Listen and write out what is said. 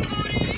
Good morning.